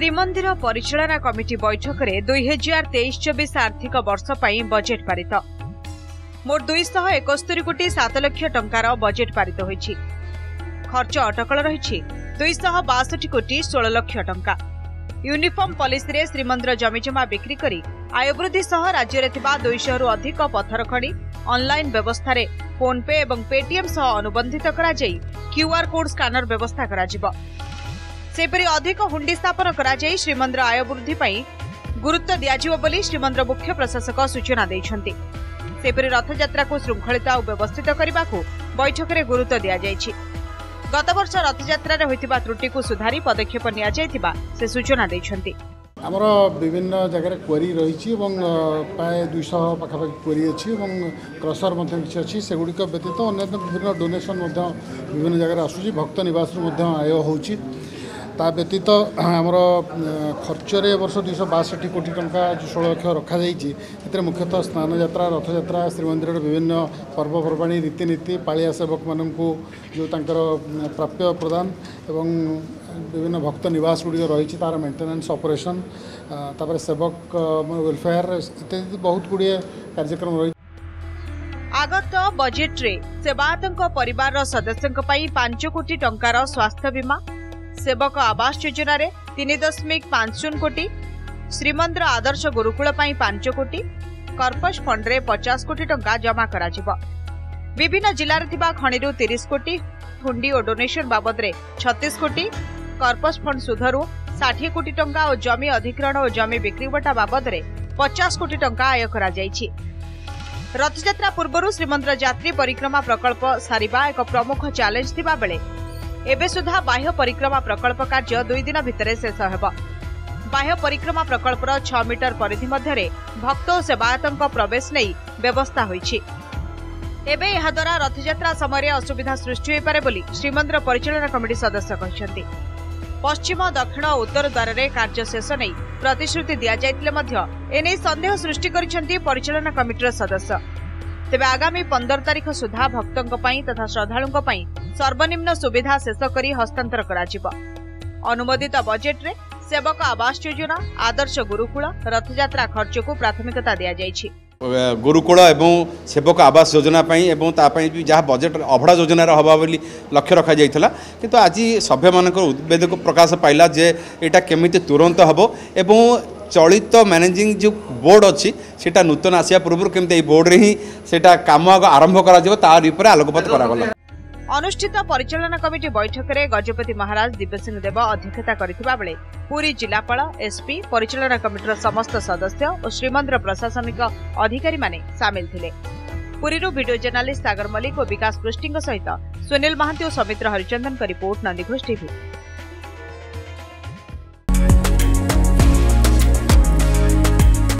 ଶ୍ରୀମନ୍ଦିର ପରିଚାଳନା କମିଟି ବୈଠକରେ ଦୁଇ ହଜାର ତେଇଶ ଚବିଶ ଆର୍ଥିକ ବର୍ଷ ପାଇଁ ବଜେଟ୍ ପାରିତ। ମୋଟ ଦୁଇଶହ ଏକସ୍ତରୀ କୋଟି ସାତ ଲକ୍ଷ ଟଙ୍କାର ବଜେଟ୍ ପାରିତ ହୋଇଛି। ଖର୍ଚ୍ଚ ଅଟକଳ ରହିଛି ଦୁଇଶହ ବାଷଠି କୋଟି ଷୋହଳ ଲକ୍ଷ ଟଙ୍କା। ୟୁନିଫର୍ମ ପଲିସିରେ ଶ୍ରୀମନ୍ଦିର ଜମିଜମା ବିକ୍ରି କରି ଆୟ ବୃଦ୍ଧି ସହ ରାଜ୍ୟରେ ଥିବା ଦୁଇଶହରୁ ଅଧିକ ପଥର ଖଣି ଅନ୍ଲାଇନ୍ ବ୍ୟବସ୍ଥାରେ ଫୋନ୍ପେ ଏବଂ ପେଟିଏମ୍ ସହ ଅନୁବନ୍ଧିତ କରାଯାଇ କ୍ୟୁଆର୍ କୋଡ୍ ସ୍କାନର ବ୍ୟବସ୍ଥା କରାଯିବ। ସେହିପରି ଅଧିକ ହୁଣ୍ଡି ସ୍ଥାପନ କରାଯାଇ ଶ୍ରୀମନ୍ଦିର ଆୟ ବୃଦ୍ଧି ପାଇଁ ଗୁରୁତ୍ୱ ଦିଆଯିବ ବୋଲି ଶ୍ରୀମନ୍ଦିର ମୁଖ୍ୟ ପ୍ରଶାସକ ସୂଚନା ଦେଇଛନ୍ତି। ସେହିପରି ରଥଯାତ୍ରାକୁ ଶୃଙ୍ଖଳିତ ଆଉ ବ୍ୟବସ୍ଥିତ କରିବାକୁ ବୈଠକରେ ଗୁରୁତ୍ୱ ଦିଆଯାଇଛି। ଗତବର୍ଷ ରଥଯାତ୍ରାରେ ହୋଇଥିବା ତ୍ରୁଟିକୁ ସୁଧାରି ପଦକ୍ଷେପ ନିଆଯାଇଥିବା ସେ ସୂଚନା ଦେଇଛନ୍ତି। ଆମର ବିଭିନ୍ନ ଜାଗାରେ କ୍ୱେରି ରହିଛି ଏବଂ ପ୍ରାୟ ଦୁଇଶହ ପାଖାପାଖି କ୍ୱେରି ଅଛି ଏବଂ କ୍ରସର ମଧ୍ୟ କିଛି ଅଛି। ସେଗୁଡ଼ିକ ବ୍ୟତୀତ ଅନ୍ୟାନ୍ୟ ବିଭିନ୍ନ ଡୋନେସନ୍ ମଧ୍ୟ ବିଭିନ୍ନ ଜାଗାରେ ଆସୁଛି। ଭକ୍ତ ନିବାସରୁ ମଧ୍ୟ ଆୟ ହେଉଛି। ତା ବ୍ୟତୀତ ଆମର ଅ, ଖର୍ଚ୍ଚରେ ଏ ବର୍ଷ ଦୁଇଶହ ବାଷଠି କୋଟି ଟଙ୍କା ଯେଉଁ ଷୋହଳ ଲକ୍ଷ ରଖାଯାଇଛି ସେଥିରେ ମୁଖ୍ୟତଃ ସ୍ନାନଯାତ୍ରା ରଥଯାତ୍ରା ଶ୍ରୀମନ୍ଦିରର ବିଭିନ୍ନ ପର୍ବପର୍ବାଣୀ ରୀତିନୀତି ପାଳିଆ ସେବକମାନଙ୍କୁ ଯେଉଁ ତାଙ୍କର ଉଁ, ପ୍ରାପ୍ୟ ପ୍ରଦାନ ଏବଂ ବିଭିନ୍ନ ଭକ୍ତ ନିବାସ ଗୁଡ଼ିକ ରହିଛି ତା'ର ମେଣ୍ଟେନାନ୍ସ ଅପରେସନ୍ ଅ, ତାପରେ ସେବକ ୱେଲଫେୟାର ଇତ୍ୟାଦି ବହୁତ ଗୁଡ଼ିଏ କାର୍ଯ୍ୟକ୍ରମ ରହିଛି। ଆଗତ ବଜେଟ୍ରେ ସେବାୟତଙ୍କ ପରିବାରର ସଦସ୍ୟଙ୍କ ପାଇଁ ପାଞ୍ଚ କୋଟି ଟଙ୍କାର ସ୍ୱାସ୍ଥ୍ୟ ବୀମା ସେବକ ଆବାସ ଯୋଜନାରେ ତିନି ଦଶମିକ ପାଞ୍ଚ ଶୂନ କୋଟି ଶ୍ରୀମନ୍ଦିର ଆଦର୍ଶ ଗୁରୁକୁଳ ପାଇଁ ପାଞ୍ଚ କୋଟି କର୍ପସ ଫଣ୍ଡରେ ପଚାଶ କୋଟି ଟଙ୍କା ଜମା କରାଯିବ। ବିଭିନ୍ନ ଜିଲ୍ଲାରେ ଥିବା ଖଣିରୁ ତିରିଶ କୋଟି ହୁଣ୍ଡି ଓ ଡୋନେସନ ବାବଦରେ ଛତିଶ କୋଟି କର୍ପସ ଫଣ୍ଡ ସୁଧରୁ ଷାଠିଏ କୋଟି ଟଙ୍କା ଓ ଜମି ଅଧିଗ୍ରହଣ ଓ ଜମି ବିକ୍ରିବଟା ବାବଦରେ ପଚାଶ କୋଟି ଟଙ୍କା ଆୟ କରାଯାଇଛି। ରଥଯାତ୍ରା ପୂର୍ବରୁ ଶ୍ରୀମନ୍ଦିର ଯାତ୍ରୀ ପରିକ୍ରମା ପ୍ରକଳ୍ପ ସାରିବା ଏକ ପ୍ରମୁଖ ଚ୍ୟାଲେଞ୍ଜ ଥିବାବେଳେ ଏବେ ସୁଦ୍ଧା ବାହ୍ୟ ପରିକ୍ରମା ପ୍ରକଳ୍ପ କାର୍ଯ୍ୟ ଦୁଇ ଦିନ ଭିତରେ ଶେଷ ହେବ। ବାହ୍ୟ ପରିକ୍ରମା ପ୍ରକଳ୍ପର ଛଅ ମିଟର ପରିଧି ମଧ୍ୟରେ ଭକ୍ତ ଓ ସେବାୟତଙ୍କ ପ୍ରବେଶ ନେଇ ବ୍ୟବସ୍ଥା ହୋଇଛି। ଏବେ ଏହାଦ୍ୱାରା ରଥଯାତ୍ରା ସମୟରେ ଅସୁବିଧା ସୃଷ୍ଟି ହୋଇପାରେ ବୋଲି ଶ୍ରୀମନ୍ଦିର ପରିଚାଳନା କମିଟି ସଦସ୍ୟ କହିଛନ୍ତି। ପଶ୍ଚିମ ଦକ୍ଷିଣ ଓ ଉତ୍ତର ଦ୍ୱାରରେ କାର୍ଯ୍ୟ ଶେଷ ନେଇ ପ୍ରତିଶ୍ରୁତି ଦିଆଯାଇଥିଲେ ମଧ୍ୟ ଏନେଇ ସନ୍ଦେହ ସୃଷ୍ଟି କରିଛନ୍ତି ପରିଚାଳନା କମିଟିର ସଦସ୍ୟ। ତେବେ ଆଗାମୀ ପନ୍ଦର ତାରିଖ ସୁଦ୍ଧା ଭକ୍ତଙ୍କ ପାଇଁ ତଥା ଶ୍ରଦ୍ଧାଳୁଙ୍କ ପାଇଁ ସର୍ବନିମ୍ନ ସୁବିଧା ଶେଷ କରି ହସ୍ତାନ୍ତର କରାଯିବ ଅନୁମୋଦିତ ବଜେଟ୍ରେ ସେବକ ଆବାସ ଯୋଜନା ଆଦର୍ଶ ଗୁରୁକୁଳ ରଥଯାତ୍ରା ଖର୍ଚ୍ଚକୁ ପ୍ରାଥମିକତା ଦିଆଯାଇଛି। ଗୁରୁକୁଳ ଏବଂ ସେବକ ଆବାସ ଯୋଜନା ପାଇଁ ଏବଂ ତା ପାଇଁ ବି ଯାହା ବଜେଟ୍ ଅଭଡ଼ା ଯୋଜନାର ହେବା ବୋଲି ଲକ୍ଷ୍ୟ ରଖାଯାଇଥିଲା। କିନ୍ତୁ ଆଜି ସଭ୍ୟମାନଙ୍କର ଉଦ୍ବେଦକୁ ପ୍ରକାଶ ପାଇଲା ଯେ ଏଇଟା କେମିତି ତୁରନ୍ତ ହେବ ଏବଂ ଚଳିତ ମ୍ୟାନେଜିଂ ଯେଉଁ ବୋର୍ଡ଼ ଅଛି ସେଇଟା ନୂତନ ଆସିବା ପୂର୍ବରୁ କେମିତି ଏଇ ବୋର୍ଡ଼ରେ ହିଁ ସେଇଟା କାମ ଆଗ ଆରମ୍ଭ କରାଯିବ ତାରି ଉପରେ ଆଲୋକପାତ କରାଗଲା। ଅନୁଷ୍ଠିତ ପରିଚାଳନା କମିଟି ବୈଠକରେ ଗଜପତି ମହାରାଜ ଦିବ୍ୟସିଂହ ଦେବ ଅଧ୍ୟକ୍ଷତା କରିଥିବା ବେଳେ ପୁରୀ ଜିଲ୍ଲାପାଳ ଏସ୍ପି ପରିଚାଳନା କମିଟିର ସମସ୍ତ ସଦସ୍ୟ ଓ ଶ୍ରୀମନ୍ଦିର ପ୍ରଶାସନିକ ଅଧିକାରୀମାନେ ସାମିଲ ଥିଲେ। ପୁରୀରୁ ଭିଡିଓ ଜର୍ଣ୍ଣାଲିଷ୍ଟ ସାଗର ମଲ୍ଲିକ ଓ ବିକାଶ ପୃଷ୍ଟିଙ୍କ ସହିତ ସୁନୀଲ ମହାନ୍ତି ଓ ସୌମିତ୍ର ହରିଚନ୍ଦନଙ୍କ ରିପୋର୍ଟ ନନ୍ଦିଘୋଷ ଟିଭି।